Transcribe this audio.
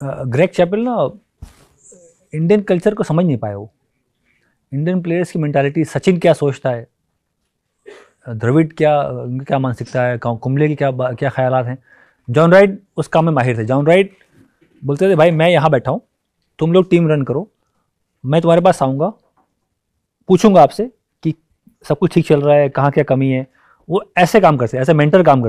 Greg Chappell ना Indian culture को समझ नहीं पाए वो। इंडियन प्लेयर्स की मैंटालिटी सचिन क्या सोचता है? द्रविड़ क्या, उनकी क्या मानसिकता है? कुंबले की क्या क्या ख्याल हैं? जॉन राइट उस काम में माहिर थे। जॉन राइट बोलते थे, भाई, मैं यहाँ बैठा हूँ, तुम लोग टीम रन करो, मैं तुम्हारे पास आऊँगा, पूछूँगा आपसे कि सब कुछ ठीक चल रहा है, कहाँ क्या कमी है? वो ऐसे काम करते, ऐसे मेंटर काम करते।